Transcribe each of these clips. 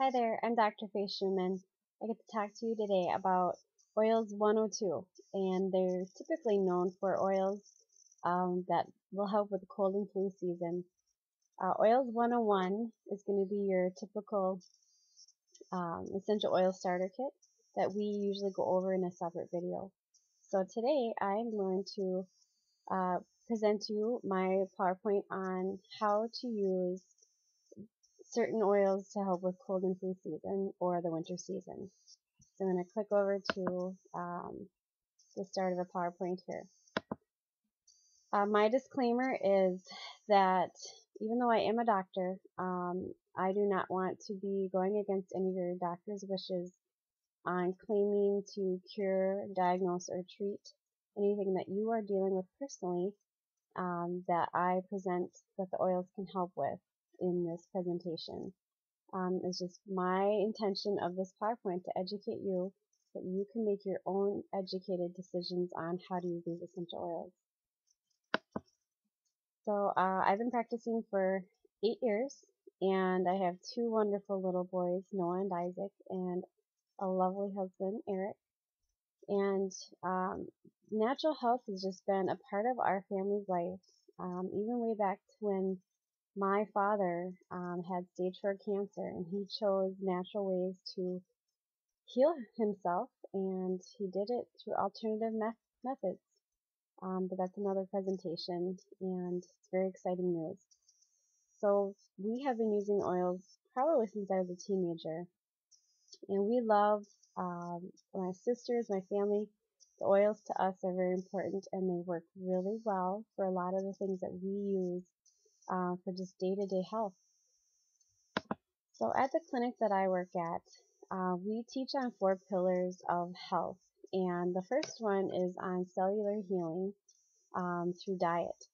Hi there, I'm Dr. Faith Schumann. I get to talk to you today about oils 102, and they're typically known for oils um, that will help with the cold and flu season. Uh, oils 101 is going to be your typical um, essential oil starter kit that we usually go over in a separate video. So today I'm going to uh, present you my PowerPoint on how to use certain oils to help with cold and flu season or the winter season. So I'm going to click over to um, the start of a PowerPoint here. Uh, my disclaimer is that even though I am a doctor, um, I do not want to be going against any of your doctor's wishes on claiming to cure, diagnose, or treat anything that you are dealing with personally um, that I present that the oils can help with in this presentation. Um, it's just my intention of this PowerPoint to educate you that you can make your own educated decisions on how to use these essential oils. So uh, I've been practicing for eight years and I have two wonderful little boys, Noah and Isaac, and a lovely husband, Eric. And um, natural health has just been a part of our family's life, um, even way back to when my father um, had stage 4 cancer and he chose natural ways to heal himself and he did it through alternative me methods. Um, but that's another presentation and it's very exciting news. So we have been using oils probably since I was a teenager and we love um, my sisters, my family. The oils to us are very important and they work really well for a lot of the things that we use uh, for just day-to-day health. So at the clinic that I work at, uh, we teach on four pillars of health. And the first one is on cellular healing um, through diet.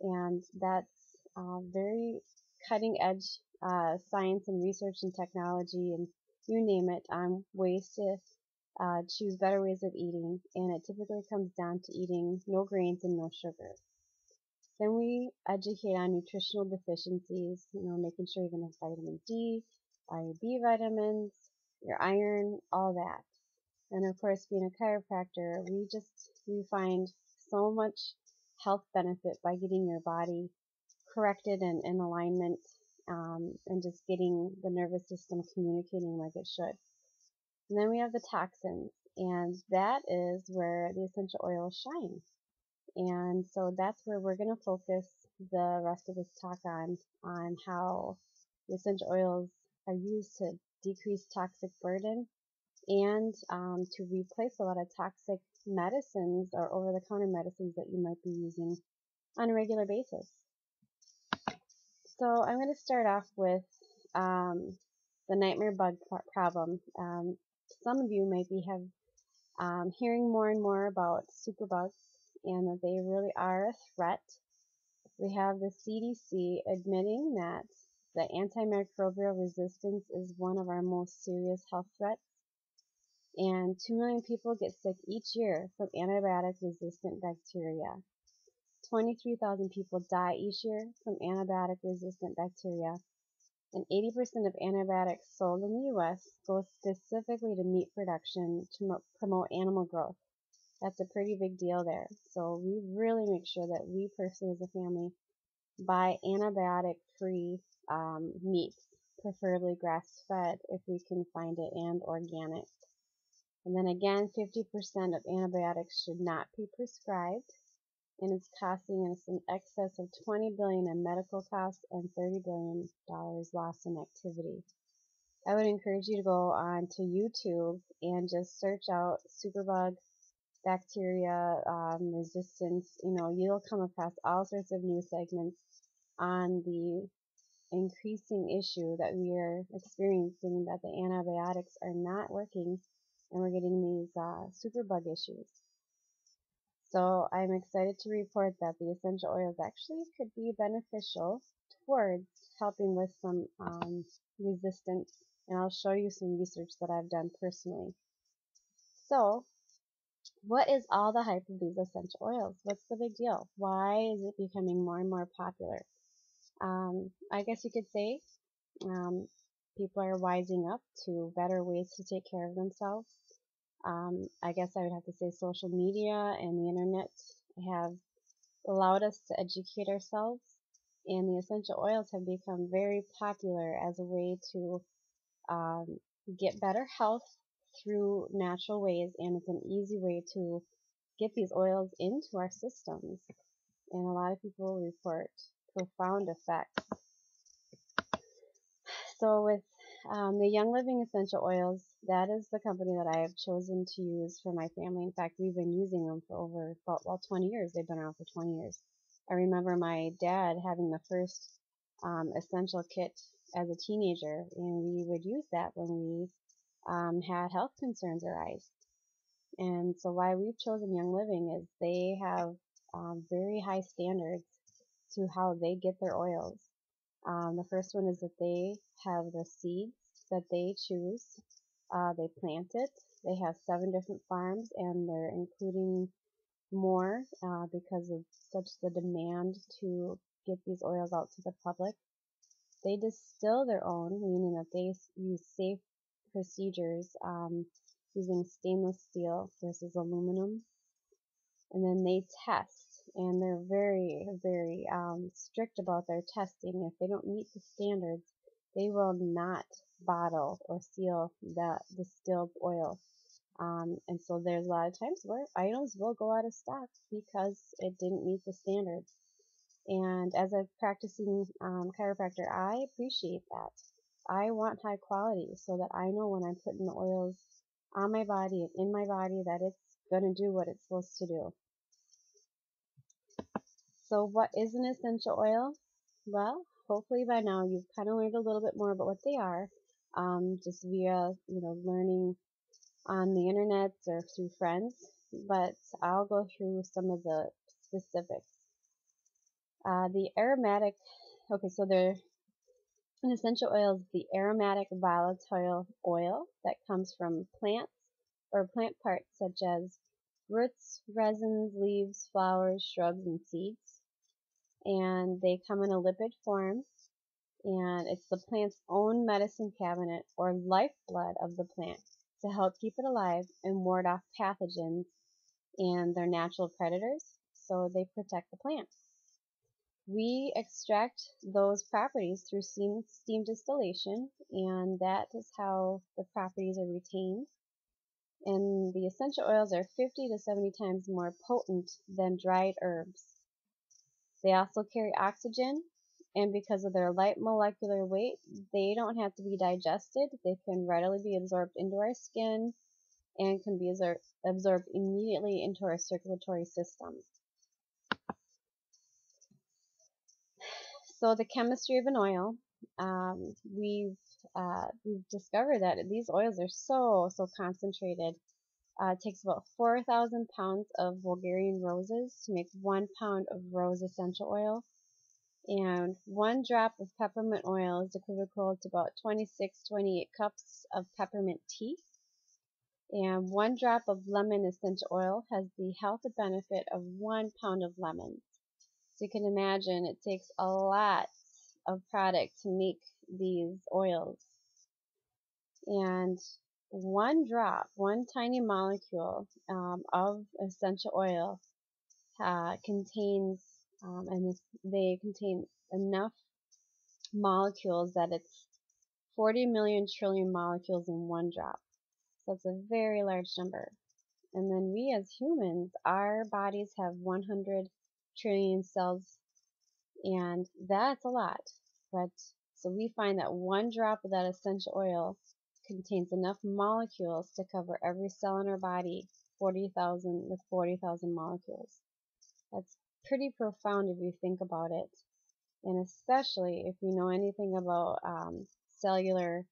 And that's uh, very cutting edge uh, science and research and technology and you name it on ways to uh, choose better ways of eating. And it typically comes down to eating no grains and no sugar. Then we educate on nutritional deficiencies, you know, making sure you're going to have vitamin D, your B vitamins, your iron, all that. And of course, being a chiropractor, we just, we find so much health benefit by getting your body corrected and in alignment um, and just getting the nervous system communicating like it should. And then we have the toxins, and that is where the essential oils shine. And so that's where we're going to focus the rest of this talk on, on how essential oils are used to decrease toxic burden and um, to replace a lot of toxic medicines or over-the-counter medicines that you might be using on a regular basis. So I'm going to start off with um, the nightmare bug problem. Um, some of you might be have um, hearing more and more about superbugs and that they really are a threat. We have the CDC admitting that the antimicrobial resistance is one of our most serious health threats. And 2 million people get sick each year from antibiotic resistant bacteria. 23,000 people die each year from antibiotic resistant bacteria. And 80% of antibiotics sold in the U.S. go specifically to meat production to promote animal growth. That's a pretty big deal there. So we really make sure that we personally as a family buy antibiotic free um, preferably grass fed if we can find it and organic. And then again, 50% of antibiotics should not be prescribed and it's costing us in excess of 20 billion in medical costs and 30 billion dollars lost in activity. I would encourage you to go on to YouTube and just search out superbug bacteria um, resistance, you know, you'll come across all sorts of new segments on the increasing issue that we are experiencing that the antibiotics are not working and we're getting these uh, superbug issues. So I'm excited to report that the essential oils actually could be beneficial towards helping with some um, resistance and I'll show you some research that I've done personally. So what is all the hype of these essential oils? What's the big deal? Why is it becoming more and more popular? Um, I guess you could say um, people are wising up to better ways to take care of themselves. Um, I guess I would have to say social media and the internet have allowed us to educate ourselves, and the essential oils have become very popular as a way to um, get better health through natural ways, and it's an easy way to get these oils into our systems. And a lot of people report profound effects. So with um, the Young Living Essential Oils, that is the company that I have chosen to use for my family. In fact, we've been using them for over about well 20 years. They've been around for 20 years. I remember my dad having the first um, essential kit as a teenager, and we would use that when we um, had health concerns arise. And so why we've chosen Young Living is they have um, very high standards to how they get their oils. Um, the first one is that they have the seeds that they choose. Uh, they plant it. They have seven different farms, and they're including more uh, because of such the demand to get these oils out to the public. They distill their own, meaning that they use safe procedures um, using stainless steel versus aluminum. And then they test, and they're very, very um, strict about their testing. If they don't meet the standards, they will not bottle or seal the distilled oil. Um, and so there's a lot of times where items will go out of stock because it didn't meet the standards. And as a practicing um, chiropractor, I appreciate that. I want high quality so that I know when I'm putting the oils on my body and in my body that it's going to do what it's supposed to do. So what is an essential oil? Well, hopefully by now you've kind of learned a little bit more about what they are, um, just via, you know, learning on the internet or through friends, but I'll go through some of the specifics. Uh, the aromatic, okay, so they're an essential oil is the aromatic volatile oil that comes from plants or plant parts such as roots, resins, leaves, flowers, shrubs, and seeds. And they come in a lipid form, and it's the plant's own medicine cabinet or lifeblood of the plant to help keep it alive and ward off pathogens and their natural predators so they protect the plant. We extract those properties through steam, steam distillation and that is how the properties are retained. And the essential oils are 50 to 70 times more potent than dried herbs. They also carry oxygen and because of their light molecular weight, they don't have to be digested. They can readily be absorbed into our skin and can be absorbed immediately into our circulatory system. So the chemistry of an oil, um, we've uh, we've discovered that these oils are so so concentrated. Uh, it takes about 4,000 pounds of Bulgarian roses to make one pound of rose essential oil. And one drop of peppermint oil is equivalent to about 26 28 cups of peppermint tea. And one drop of lemon essential oil has the health benefit of one pound of lemons so you can imagine it takes a lot of product to make these oils and one drop one tiny molecule um, of essential oil uh, contains um, and they contain enough molecules that it's 40 million trillion molecules in one drop. So it's a very large number. And then we as humans, our bodies have 100 trillion cells, and that's a lot. But so we find that one drop of that essential oil contains enough molecules to cover every cell in our body, 40,000 with 40,000 molecules. That's pretty profound if you think about it. And especially if you know anything about um, cellular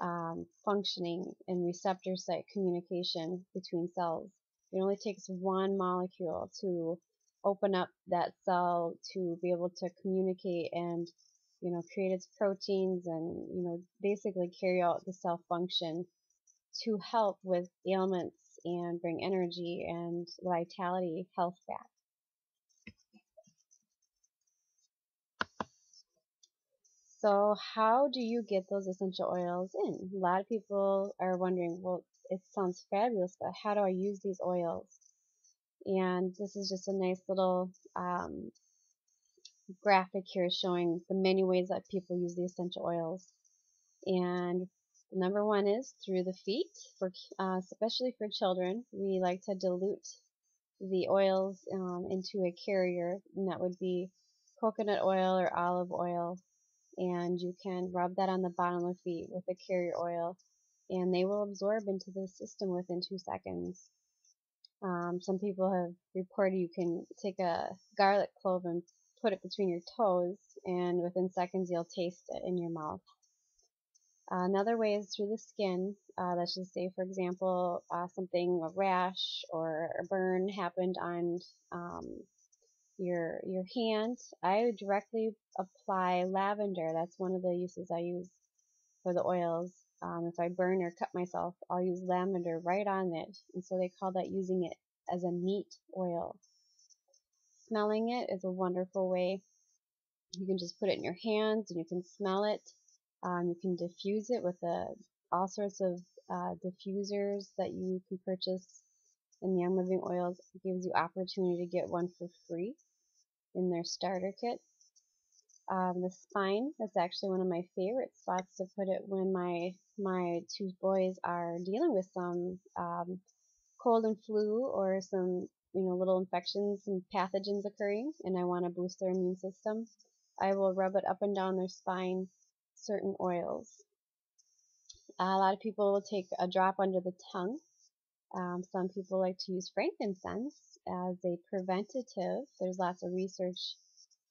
um, functioning and receptor site communication between cells. It only takes one molecule to open up that cell to be able to communicate and you know create its proteins and you know basically carry out the cell function to help with ailments and bring energy and vitality health back So how do you get those essential oils in? A lot of people are wondering, well, it sounds fabulous, but how do I use these oils? And this is just a nice little um, graphic here showing the many ways that people use the essential oils. And number one is through the feet, for uh, especially for children. We like to dilute the oils um, into a carrier, and that would be coconut oil or olive oil and you can rub that on the bottom of the feet with a carrier oil and they will absorb into the system within two seconds. Um, some people have reported you can take a garlic clove and put it between your toes and within seconds you'll taste it in your mouth. Uh, another way is through the skin. Uh, let's just say, for example, uh, something, a rash or a burn happened on um, your your hand. I would directly apply lavender. That's one of the uses I use for the oils. Um, if I burn or cut myself, I'll use lavender right on it. And so they call that using it as a neat oil. Smelling it is a wonderful way. You can just put it in your hands and you can smell it. Um, you can diffuse it with a, all sorts of uh, diffusers that you can purchase in Young Living Oils. Gives you opportunity to get one for free in their starter kit. Um, the spine, that's actually one of my favorite spots to put it when my, my two boys are dealing with some um, cold and flu or some you know little infections and pathogens occurring and I want to boost their immune system. I will rub it up and down their spine, certain oils. a lot of people will take a drop under the tongue. Um, some people like to use frankincense as a preventative. There's lots of research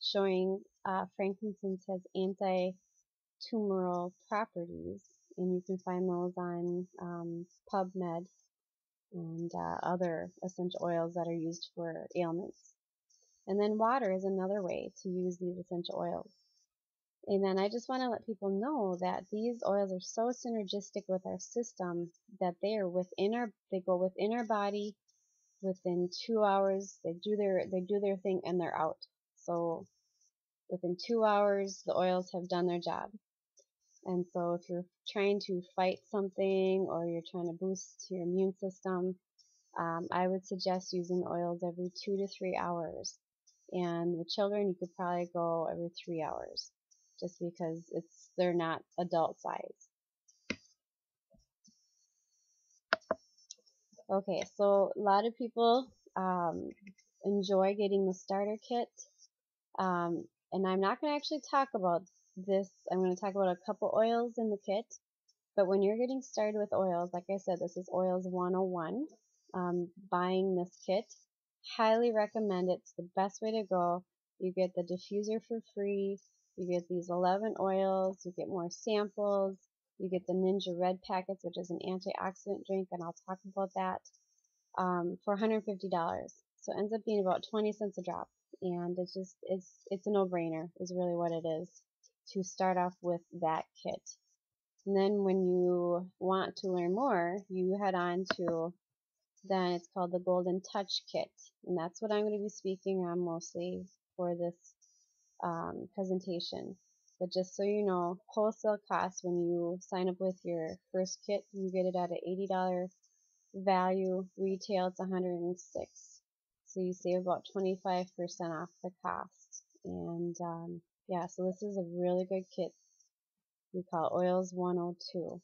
showing uh, frankincense has anti-tumoral properties, and you can find those on um, PubMed and uh, other essential oils that are used for ailments. And then water is another way to use these essential oils. And then I just want to let people know that these oils are so synergistic with our system that they are within our, they go within our body within two hours they do their they do their thing and they're out so within two hours the oils have done their job. And so if you're trying to fight something or you're trying to boost your immune system um, I would suggest using oils every two to three hours. And with children you could probably go every three hours just because it's they're not adult size. Okay, so a lot of people um, enjoy getting the starter kit. Um, and I'm not going to actually talk about this. I'm going to talk about a couple oils in the kit. But when you're getting started with oils, like I said, this is Oils 101. Um, buying this kit, highly recommend it. It's the best way to go. You get the diffuser for free. You get these 11 oils. You get more samples. You get the NingXia Red packets, which is an antioxidant drink, and I'll talk about that, um, for $150. So it ends up being about 20 cents a drop. And it's just, it's, it's a no-brainer is really what it is to start off with that kit. And then when you want to learn more, you head on to, then it's called the Golden Touch Kit. And that's what I'm going to be speaking on mostly for this um, presentation. But just so you know, wholesale cost when you sign up with your first kit, you get it at an $80 value. Retail, it's 106 So you save about 25% off the cost. And um, yeah, so this is a really good kit. We call it Oils 102.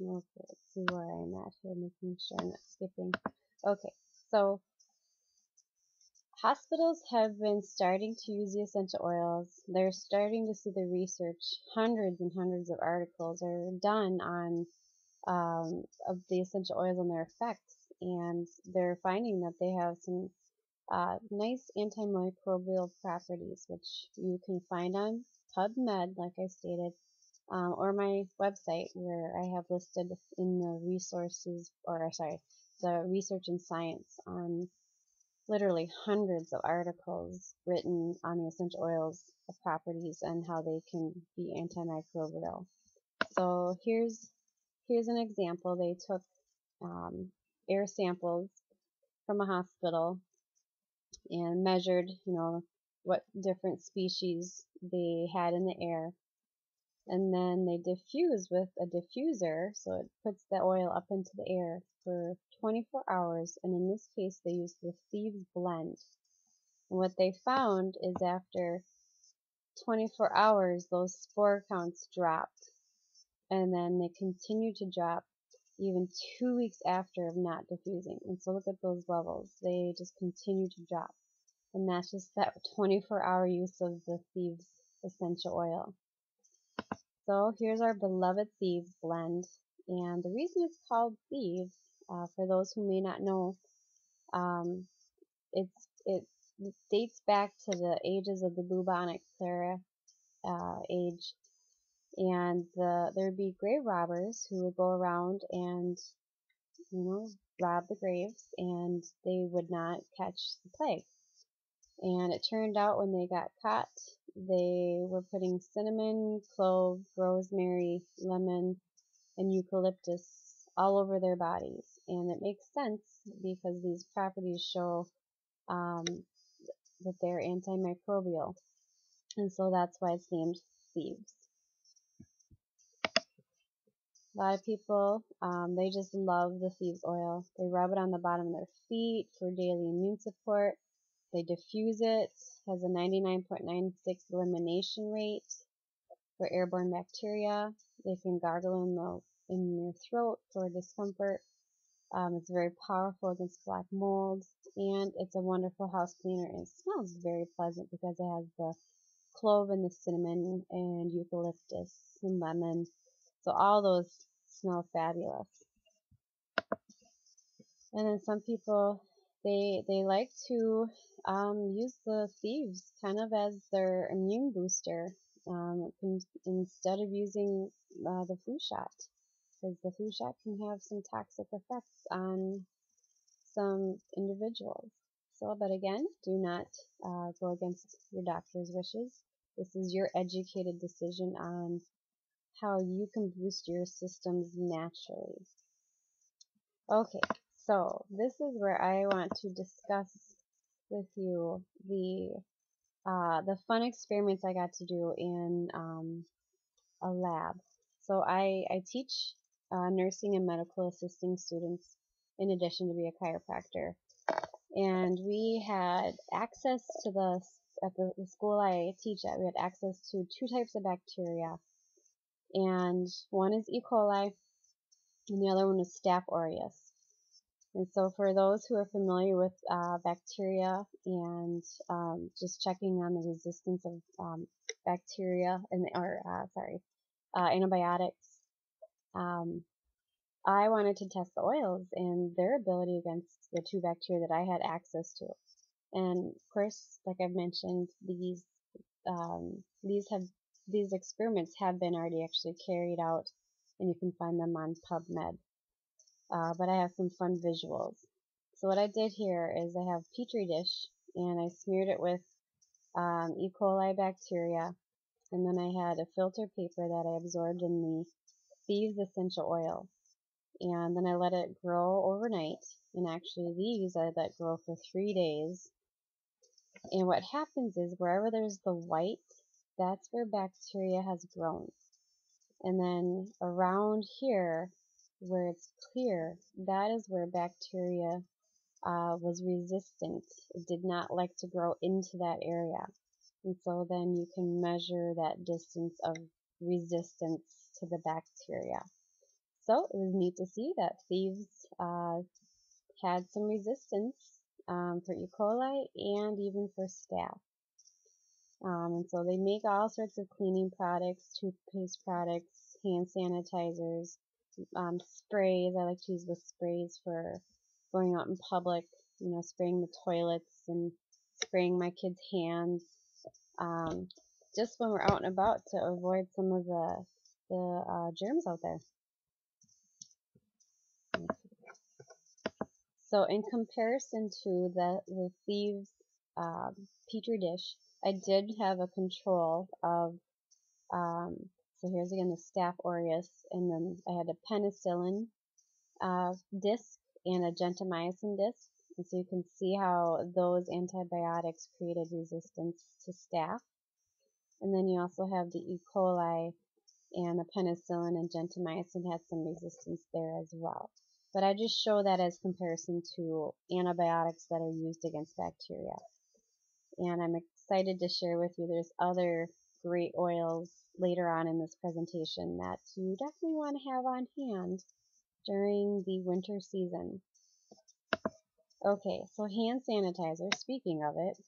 Okay, let's see where I'm at here, making sure I'm not skipping. Okay, so Hospitals have been starting to use the essential oils. They're starting to see the research. Hundreds and hundreds of articles are done on um, of the essential oils and their effects, and they're finding that they have some uh, nice antimicrobial properties, which you can find on PubMed, like I stated, um, or my website where I have listed in the resources, or sorry, the research and science on literally hundreds of articles written on the essential oils properties and how they can be antimicrobial. So here's here's an example. They took um, air samples from a hospital and measured, you know, what different species they had in the air. And then they diffuse with a diffuser, so it puts the oil up into the air for 24 hours. And in this case, they used the Thieves Blend. And what they found is after 24 hours, those spore counts dropped. And then they continued to drop even two weeks after of not diffusing. And so look at those levels. They just continue to drop. And that's just that 24 hour use of the Thieves essential oil. So here's our beloved Thieves blend. And the reason it's called Thieves, uh, for those who may not know, um, it's, it dates back to the ages of the bubonic plague uh, age and the, there'd be grave robbers who would go around and you know rob the graves and they would not catch the plague. And it turned out when they got caught they were putting cinnamon clove rosemary lemon and eucalyptus all over their bodies. And it makes sense because these properties show um, that they're antimicrobial. And so that's why it's named thieves a lot of people, um, they just love the thieves oil. They rub it on the bottom of their feet for daily immune support. They diffuse it, has a 99.96 elimination rate for airborne bacteria. They can gargle in the in your throat for discomfort. Um, it's very powerful against black mold, and it's a wonderful house cleaner. And it smells very pleasant because it has the clove and the cinnamon and eucalyptus and lemon so all those smell fabulous. And then some people, they they like to um, use the thieves kind of as their immune booster um, instead of using uh, the flu shot, because the flu shot can have some toxic effects on some individuals. So, but again, do not uh, go against your doctor's wishes. This is your educated decision on how you can boost your systems naturally. Okay, so this is where I want to discuss with you the uh, the fun experiments I got to do in um, a lab. So I, I teach uh, nursing and medical assisting students in addition to be a chiropractor. And we had access to the, at the, the school I teach at, we had access to two types of bacteria and one is E. coli, and the other one is Staph aureus. And so for those who are familiar with uh, bacteria and um, just checking on the resistance of um, bacteria and the, or uh, sorry uh, antibiotics, um, I wanted to test the oils and their ability against the two bacteria that I had access to. And of course, like I've mentioned, these um, these have these experiments have been already actually carried out and you can find them on PubMed. Uh, but I have some fun visuals. So what I did here is I have petri dish and I smeared it with um, E. coli bacteria and then I had a filter paper that I absorbed in the Thieves essential oil and then I let it grow overnight and actually these I let grow for three days and what happens is wherever there's the white that's where bacteria has grown. And then around here, where it's clear, that is where bacteria uh, was resistant. It did not like to grow into that area. And so then you can measure that distance of resistance to the bacteria. So it was neat to see that thieves uh, had some resistance um, for E. coli and even for staph. Um, and so they make all sorts of cleaning products, toothpaste products, hand sanitizers, um, sprays. I like to use the sprays for going out in public, you know, spraying the toilets and spraying my kids' hands. Um, just when we're out and about to avoid some of the, the uh, germs out there. So in comparison to the, the thieves uh, petri dish, I did have a control of, um, so here's again the Staph aureus, and then I had a penicillin uh, disc and a gentamicin disc, And so you can see how those antibiotics created resistance to staph. And then you also have the E. coli and the penicillin and gentamicin had some resistance there as well. But I just show that as comparison to antibiotics that are used against bacteria. And I'm excited to share with you there's other great oils later on in this presentation that you definitely want to have on hand during the winter season. Okay, so hand sanitizer, speaking of it,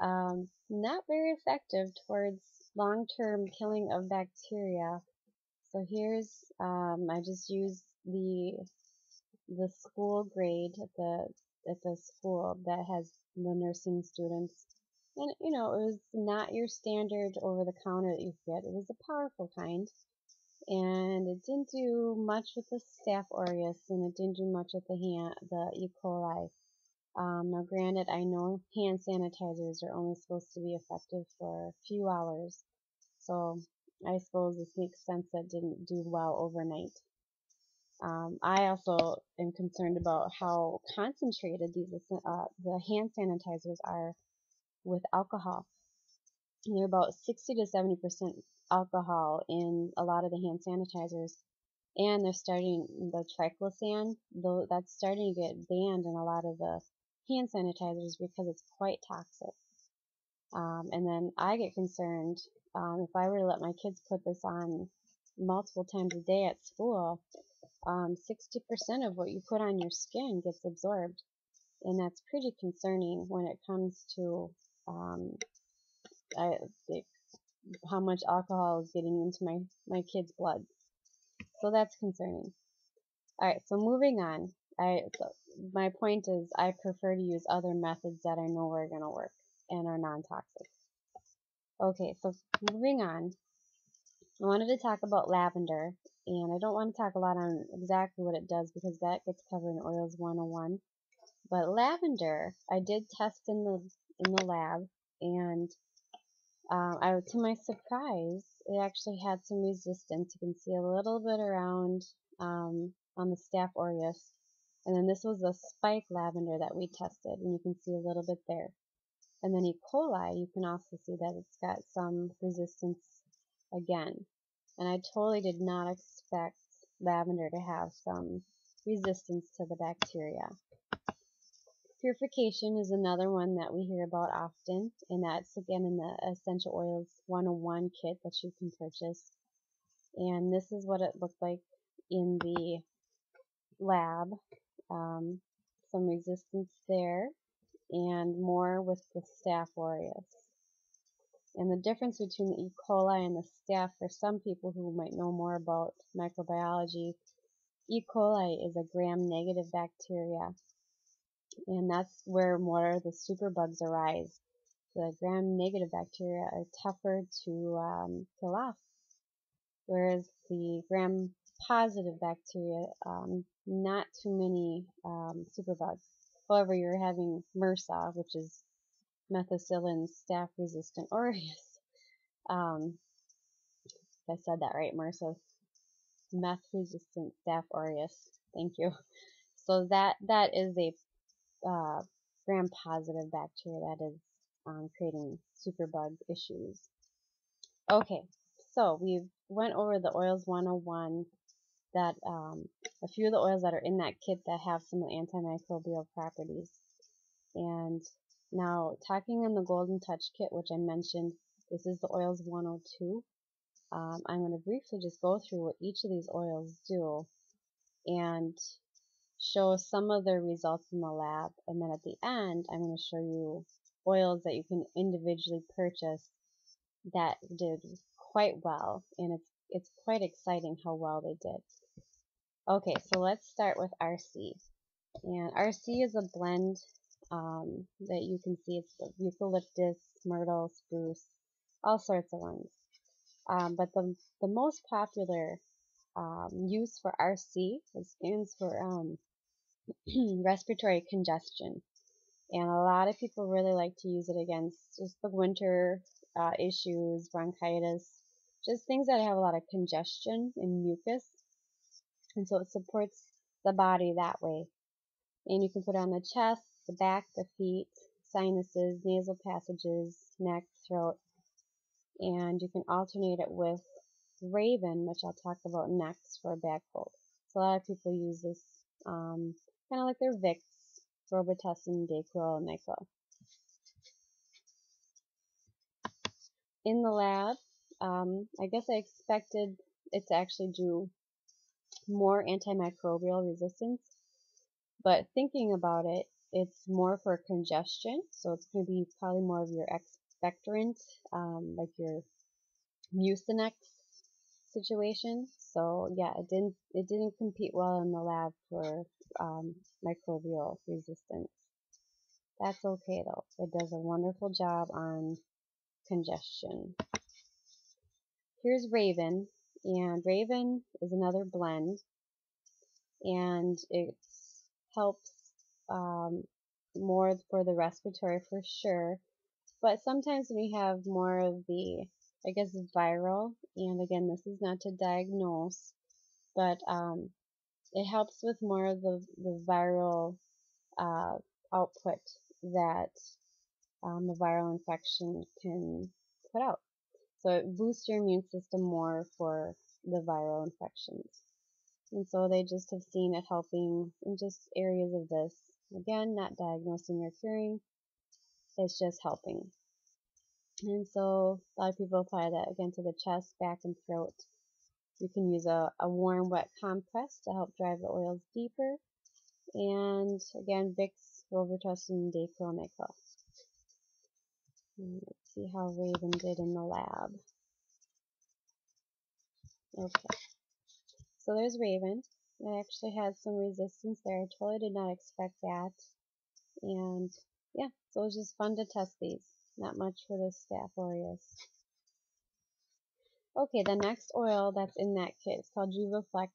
um, not very effective towards long-term killing of bacteria. So here's, um, I just used the the school grade at the at the school that has the nursing students. And you know, it was not your standard over the counter that you get. It was a powerful kind. And it didn't do much with the Staph aureus and it didn't do much with the hand, the E. coli. Um, now granted, I know hand sanitizers are only supposed to be effective for a few hours. So I suppose this makes sense that didn't do well overnight. Um, I also am concerned about how concentrated these uh, the hand sanitizers are with alcohol. They're about 60 to 70 percent alcohol in a lot of the hand sanitizers, and they're starting the triclosan, though that's starting to get banned in a lot of the hand sanitizers because it's quite toxic. Um, and then I get concerned um, if I were to let my kids put this on multiple times a day at school, um, 60% of what you put on your skin gets absorbed. And that's pretty concerning when it comes to um, I, how much alcohol is getting into my, my kids' blood. So that's concerning. Alright, so moving on. I, so my point is I prefer to use other methods that I know are going to work and are non-toxic. Okay, so moving on. I wanted to talk about lavender and I don't want to talk a lot on exactly what it does because that gets covered in Oils 101. But lavender, I did test in the in the lab, and um, I, to my surprise, it actually had some resistance. You can see a little bit around um, on the Staph aureus, and then this was the spike lavender that we tested, and you can see a little bit there. And then E. coli, you can also see that it's got some resistance again. And I totally did not expect lavender to have some resistance to the bacteria. Purification is another one that we hear about often, and that's again in the Essential Oils 101 kit that you can purchase. And this is what it looked like in the lab. Um, some resistance there, and more with the Staph aureus. And the difference between the E. coli and the staph, for some people who might know more about microbiology, E. coli is a gram-negative bacteria, and that's where more of the superbugs arise. The gram-negative bacteria are tougher to um, kill off, whereas the gram-positive bacteria, um, not too many um, superbugs. However, you're having MRSA, which is methicillin staph resistant aureus. Um, I said that right, MRSA. Meth resistant staph aureus. Thank you. So that that is a uh, gram-positive bacteria that is um, creating superbug issues. Okay, so we went over the oils 101 that um, a few of the oils that are in that kit that have some antimicrobial properties. And now, talking on the Golden Touch kit, which I mentioned, this is the Oils 102. Um, I'm going to briefly just go through what each of these oils do and show some of the results in the lab. And then at the end, I'm going to show you oils that you can individually purchase that did quite well. And it's, it's quite exciting how well they did. Okay, so let's start with RC. And RC is a blend um, that you can see it's eucalyptus, myrtle, spruce, all sorts of ones. Um, but the, the most popular um, use for RC stands for um, respiratory congestion. And a lot of people really like to use it against just the winter uh, issues, bronchitis, just things that have a lot of congestion and mucus. And so it supports the body that way. And you can put it on the chest, the back, the feet, sinuses, nasal passages, neck, throat, and you can alternate it with Raven, which I'll talk about next for a back cold. So a lot of people use this um, kind of like their Vicks, Robitussin, Dayquil, NyQuil. In the lab, um, I guess I expected it to actually do more antimicrobial resistance, but thinking about it, it's more for congestion, so it's going to be probably more of your expectorant, um, like your Mucinex situation. So yeah, it didn't it didn't compete well in the lab for um, microbial resistance. That's okay though. It does a wonderful job on congestion. Here's Raven, and Raven is another blend, and it helps um, more for the respiratory for sure. But sometimes when you have more of the, I guess, viral, and again, this is not to diagnose, but um, it helps with more of the, the viral uh, output that um, the viral infection can put out. So it boosts your immune system more for the viral infections. And so they just have seen it helping in just areas of this. Again, not diagnosing or curing, it's just helping. And so a lot of people apply that again to the chest, back, and throat. You can use a, a warm, wet compress to help drive the oils deeper. And again, Vicks, Robitussin, Dayquil, NyQuil. Mm, let's see how Raven did in the lab. Okay. So there's Raven. I actually had some resistance there. I totally did not expect that. And yeah, so it was just fun to test these. Not much for the Staph aureus. Okay, the next oil that's in that kit is called Juvaflex.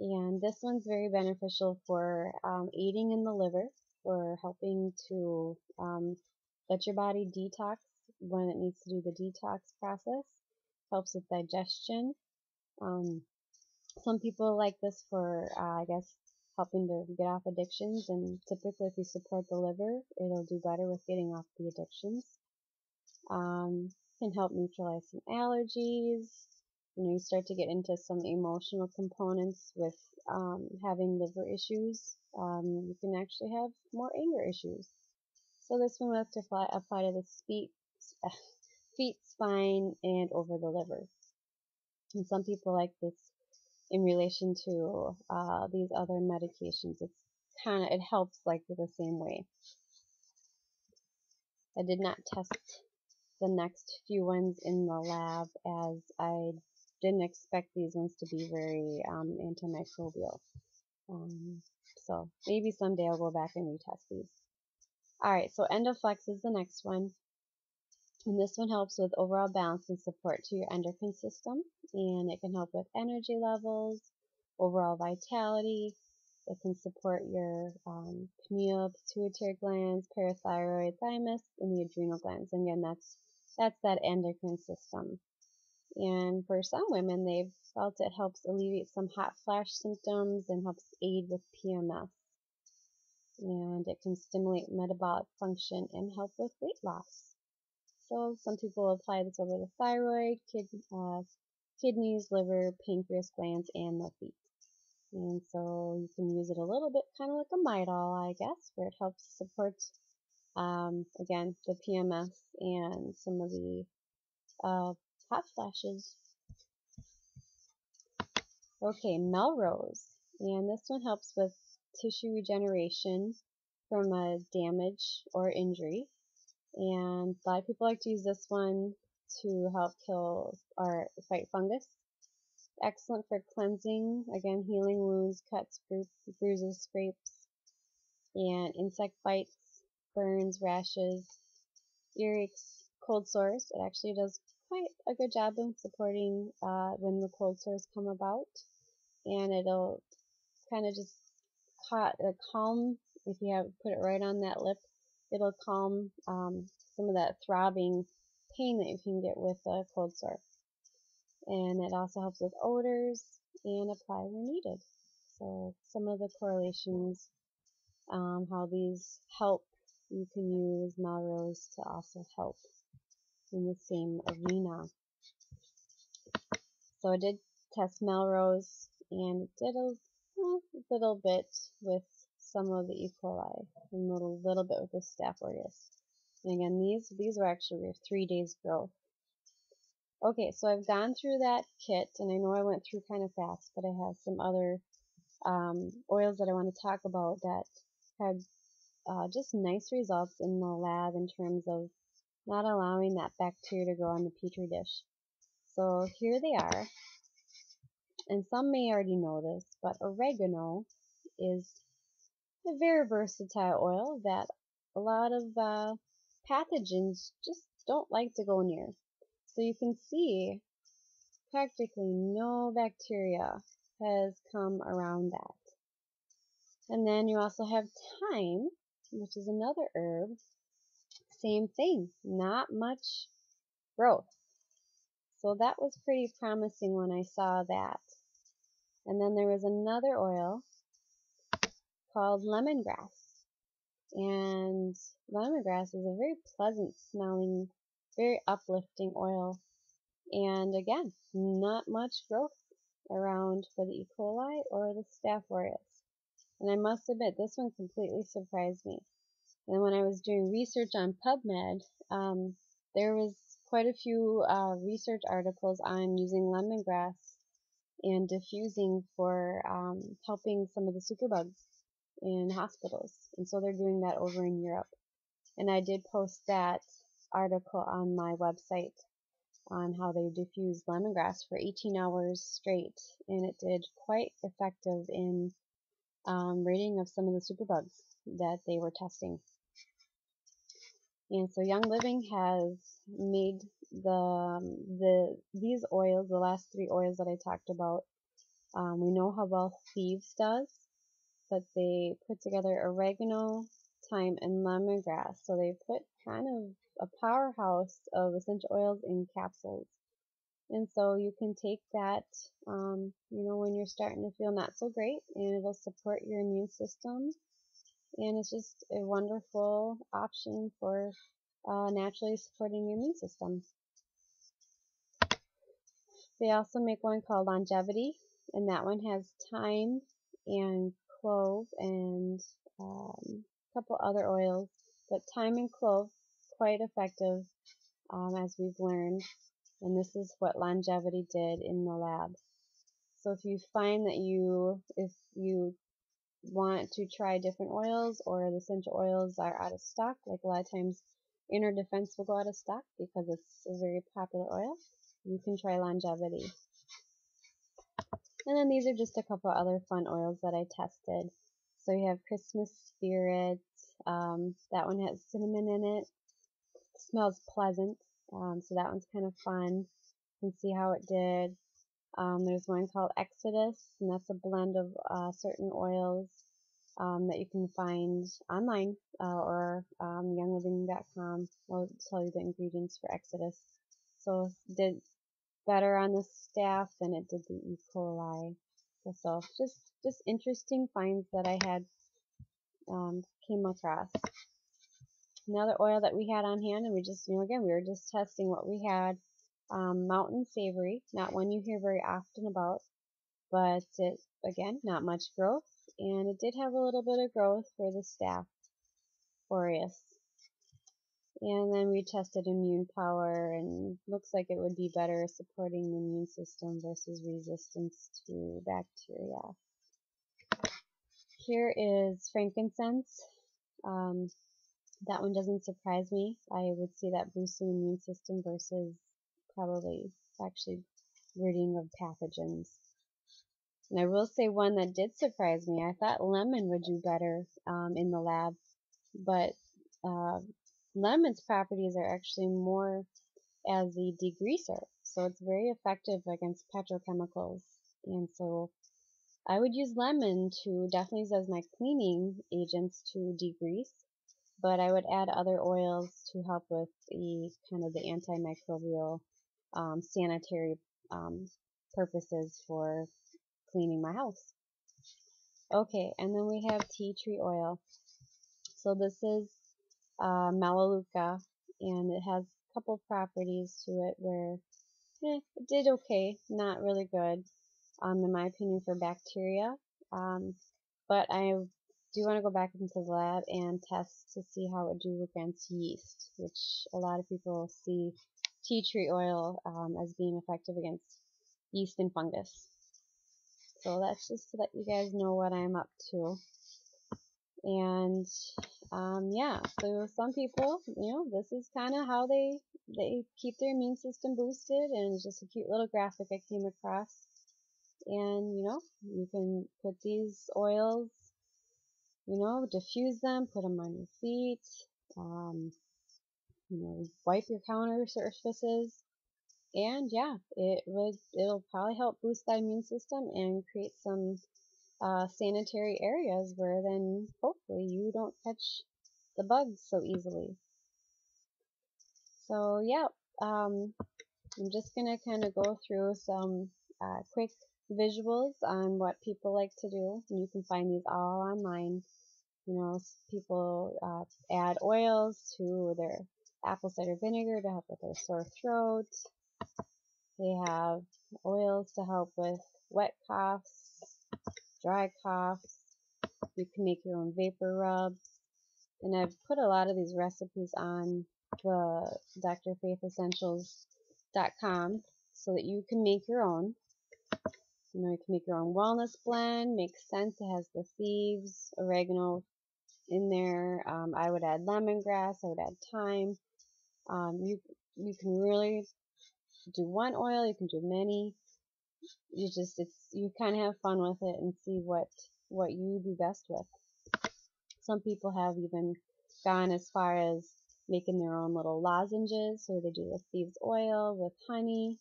And this one's very beneficial for um, aiding in the liver, for helping to um, let your body detox when it needs to do the detox process. Helps with digestion. Um, some people like this for, uh, I guess, helping to get off addictions. And typically, if you support the liver, it'll do better with getting off the addictions. Um, can help neutralize some allergies. You know, you start to get into some emotional components with um, having liver issues. Um, you can actually have more anger issues. So this one have to apply, apply to the feet, feet, spine, and over the liver. And some people like this in relation to uh, these other medications. It's kind of, it helps like the same way. I did not test the next few ones in the lab as I didn't expect these ones to be very um, antimicrobial. Um, so maybe someday I'll go back and retest these. Alright, so Endoflex is the next one. And this one helps with overall balance and support to your endocrine system. And it can help with energy levels, overall vitality. It can support your um, pineal, pituitary glands, parathyroid, thymus, and the adrenal glands. And again, that's that's that endocrine system. And for some women, they've felt it helps alleviate some hot flash symptoms and helps aid with PMS. And it can stimulate metabolic function and help with weight loss. So some people apply this over the thyroid, kid, uh, kidneys, liver, pancreas glands, and the feet. And so you can use it a little bit kind of like a Midol, I guess, where it helps support, um, again, the PMS and some of the uh, hot flashes. Okay, Melrose. And this one helps with tissue regeneration from a damage or injury. And a lot of people like to use this one to help kill or fight fungus. Excellent for cleansing, again, healing wounds, cuts, bruises, scrapes, and insect bites, burns, rashes, earaches, cold sores. It actually does quite a good job in supporting uh, when the cold sores come about. And it'll kind of just ca uh, calm, if you have put it right on that lip, it'll calm um, some of that throbbing pain that you can get with a cold sore. And it also helps with odors and apply where needed. So some of the correlations um, how these help. You can use Melrose to also help in the same arena. So I did test Melrose and did a, a little bit with some of the E. coli and a little, bit with the Staph aureus. And again, these, these were actually three days growth. Okay, so I've gone through that kit, and I know I went through kind of fast, but I have some other um, oils that I want to talk about that had uh, just nice results in the lab in terms of not allowing that bacteria to grow on the petri dish. So here they are, and some may already know this, but oregano is a very versatile oil that a lot of uh, pathogens just don't like to go near. So you can see practically no bacteria has come around that. And then you also have thyme, which is another herb. Same thing, not much growth. So that was pretty promising when I saw that. And then there was another oil called lemongrass. And lemongrass is a very pleasant smelling very uplifting oil. And again, not much growth around for the E. coli or the Staph aureus. And I must admit, this one completely surprised me. And when I was doing research on PubMed, um, there was quite a few uh, research articles on using lemongrass and diffusing for um, helping some of the superbugs in hospitals. And so they're doing that over in Europe. And I did post that article on my website on how they diffused lemongrass for 18 hours straight, and it did quite effective in um, rating of some of the superbugs that they were testing. And so Young Living has made the um, the these oils, the last three oils that I talked about. Um, we know how well Thieves does, but they put together oregano, thyme, and lemongrass. So they put kind of a powerhouse of essential oils in capsules. And so you can take that, um, you know, when you're starting to feel not so great, and it'll support your immune system. And it's just a wonderful option for uh, naturally supporting your immune system. They also make one called Longevity, and that one has thyme and clove and um, a couple other oils. But thyme and clove quite effective um, as we've learned and this is what longevity did in the lab. So if you find that you, if you want to try different oils or the essential oils are out of stock, like a lot of times Inner Defense will go out of stock because it's a very popular oil, you can try longevity. And then these are just a couple other fun oils that I tested. So you have Christmas Spirit, um, that one has cinnamon in it, smells pleasant. Um, so that one's kind of fun. You can see how it did. Um, there's one called Exodus, and that's a blend of uh, certain oils um, that you can find online uh, or um, youngliving.com. I'll tell you the ingredients for Exodus. So did better on the Staph than it did the E. coli. So just just interesting finds that I had um, came across another oil that we had on hand and we just, you know, again, we were just testing what we had. Um, Mountain Savory, not one you hear very often about, but it, again, not much growth, and it did have a little bit of growth for the Staph aureus. And then we tested ImmuPower and looks like it would be better supporting the immune system versus resistance to bacteria. Here is frankincense. Um, that one doesn't surprise me. I would see that boosting immune system versus probably actually ridding of pathogens. And I will say one that did surprise me. I thought lemon would do better um, in the lab, but uh, lemon's properties are actually more as a degreaser. So it's very effective against petrochemicals. And so I would use lemon to definitely as my cleaning agents to degrease but I would add other oils to help with the kind of the antimicrobial um, sanitary um, purposes for cleaning my house. Okay, and then we have tea tree oil. So this is uh, and it has a couple properties to it where eh, it did okay, not really good, um, in my opinion, for bacteria. Um, but I do want to go back into the lab and test to see how it do against yeast, which a lot of people see tea tree oil um, as being effective against yeast and fungus. So that's just to let you guys know what I'm up to. And um, yeah, so some people, you know, this is kind of how they they keep their immune system boosted, and it's just a cute little graphic I came across. And you know, you can put these oils, you know, diffuse them, put them on your feet, um, you know, wipe your counter surfaces, and yeah, it would it'll probably help boost the immune system and create some uh, sanitary areas where then hopefully you don't catch the bugs so easily. So yeah, um, I'm just gonna kind of go through some uh, quick visuals on what people like to do. And you can find these all online. You know, people uh, add oils to their apple cider vinegar to help with their sore throat. They have oils to help with wet coughs, dry coughs. You can make your own vapor rubs. And I've put a lot of these recipes on the drfaithessentials.com so that you can make your own. You know, you can make your own wellness blend. Makes sense. It has the thieves, oregano in there. Um, I would add lemongrass. I would add thyme. Um, you you can really do one oil. You can do many. You just it's you kind of have fun with it and see what what you do best with. Some people have even gone as far as making their own little lozenges, so they do the thieves oil with honey.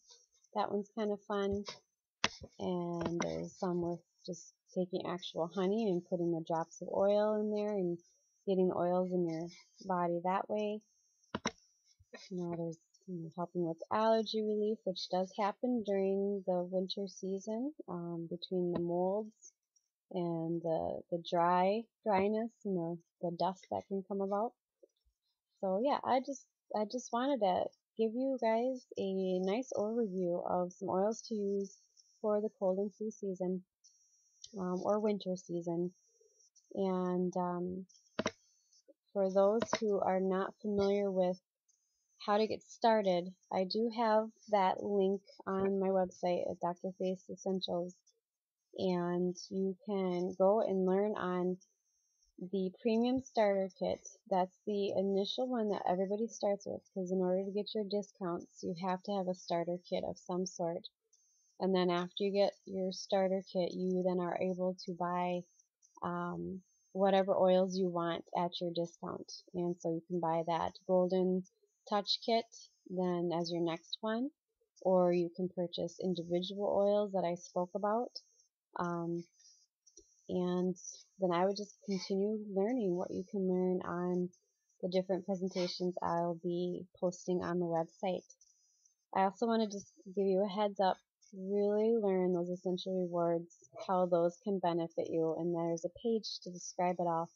That one's kind of fun and there's some with just taking actual honey and putting the drops of oil in there and getting the oils in your body that way. You know, there's helping with allergy relief, which does happen during the winter season um, between the molds and the the dry dryness and the, the dust that can come about. So yeah, I just I just wanted to give you guys a nice overview of some oils to use for the cold and flu season um, or winter season. And um, for those who are not familiar with how to get started, I do have that link on my website at Dr. Faith Essentials. And you can go and learn on the premium starter kit. That's the initial one that everybody starts with because in order to get your discounts, you have to have a starter kit of some sort and then after you get your starter kit you then are able to buy um, whatever oils you want at your discount and so you can buy that golden touch kit then as your next one or you can purchase individual oils that I spoke about um, and then I would just continue learning what you can learn on the different presentations I'll be posting on the website. I also want to just give you a heads up really learn those essential rewards, how those can benefit you, and there's a page to describe it all.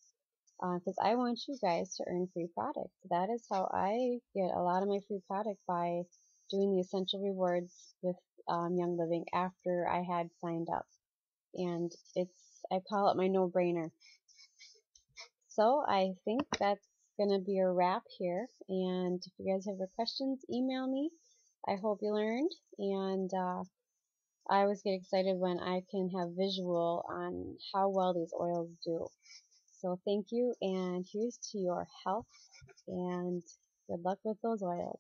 Because uh, I want you guys to earn free product. That is how I get a lot of my free product by doing the essential rewards with um, Young Living after I had signed up. And it's, I call it my no-brainer. So I think that's going to be a wrap here. And if you guys have any questions, email me. I hope you learned. And uh, I always get excited when I can have visual on how well these oils do. So thank you and here's to your health and good luck with those oils.